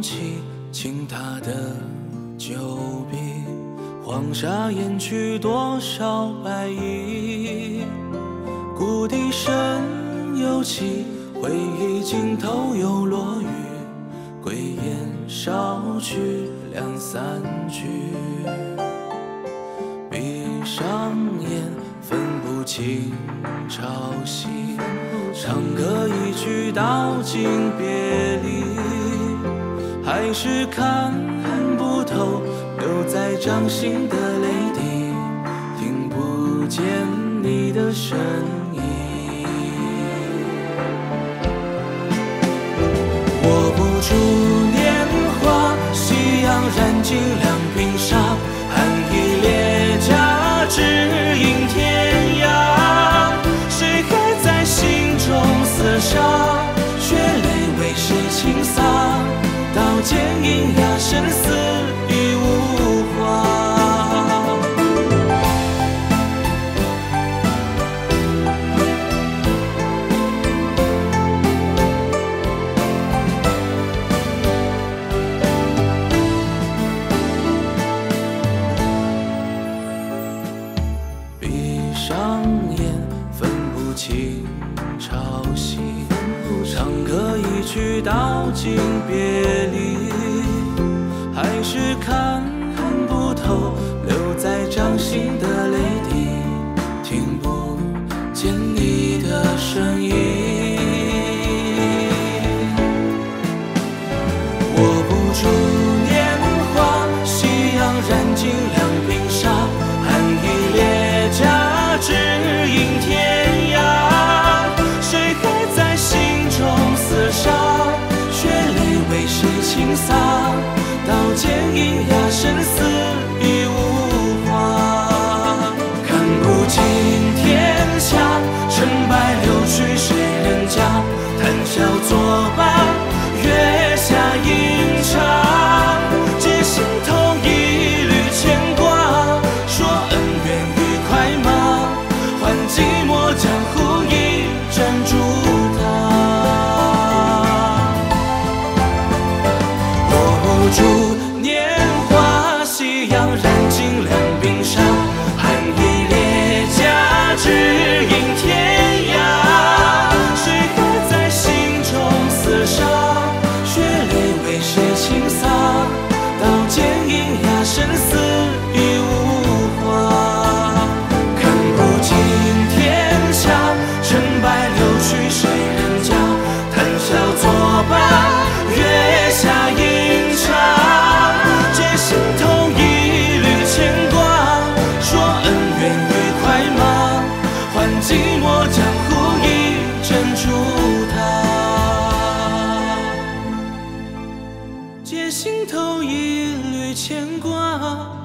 起倾塌的酒杯，黄沙掩去多少白衣。故笛声又起，回忆尽头又落雨，归雁少去两三句。闭上眼，分不清朝夕，唱歌一曲道尽别离，还是看不透留在掌心的泪滴，听不见你的声音。握不住年华，夕阳染尽了生死已无话。闭上眼，分不清朝夕，唱歌一曲道尽别离，中寂寞江湖一盏烛台。握不住年心头一缕牵挂，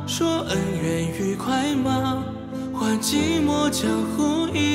说恩怨与快马？换寂寞江湖一